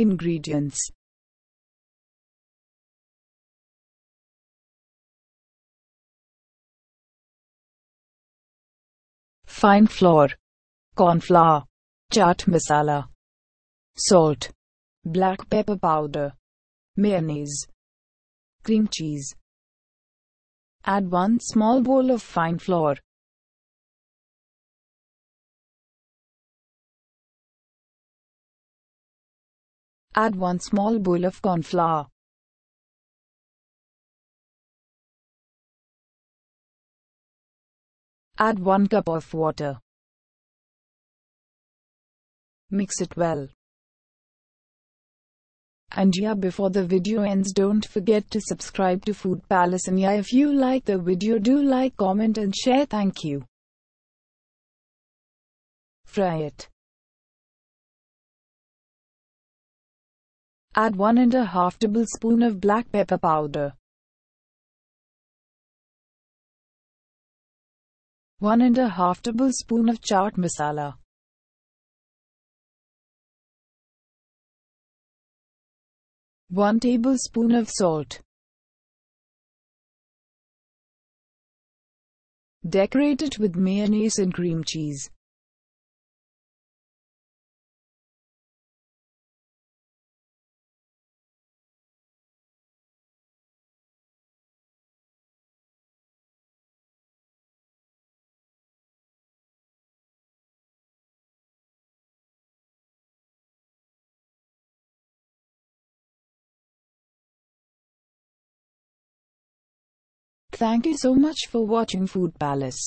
Ingredients Fine flour, corn flour, chaat masala, salt, black pepper powder, mayonnaise, cream cheese. Add 1 small bowl of fine flour. Add 1 small bowl of corn flour. Add 1 cup of water. Mix it well. And yeah before the video ends don't forget to subscribe to Food Palace and yeah if you like the video do like comment and share thank you. Fry it. Add one and a half tablespoon of black pepper powder. One and a half tablespoon of chaat masala. 1 tablespoon of salt. Decorate it with mayonnaise and cream cheese. Thank you so much for watching Food Palace.